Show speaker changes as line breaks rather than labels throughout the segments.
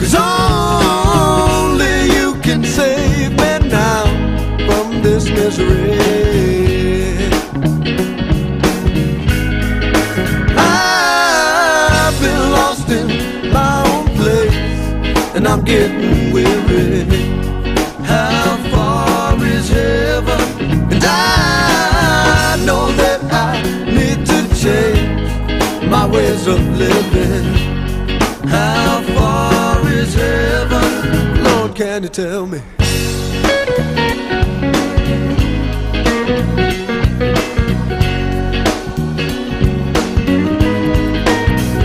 Cause only you can save me now from this misery. I've been lost in my own place, and I'm getting weary. How far is heaven? And I know that I need to change my ways of living. Can you tell me?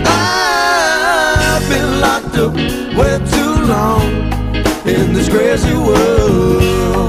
I've been locked up way too long in this crazy world.